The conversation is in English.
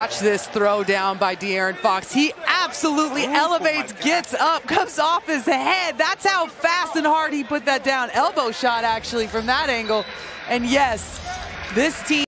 Watch this throw down by De'Aaron Fox. He absolutely Ooh, oh elevates, gets up, comes off his head. That's how fast and hard he put that down. Elbow shot, actually, from that angle. And yes, this team.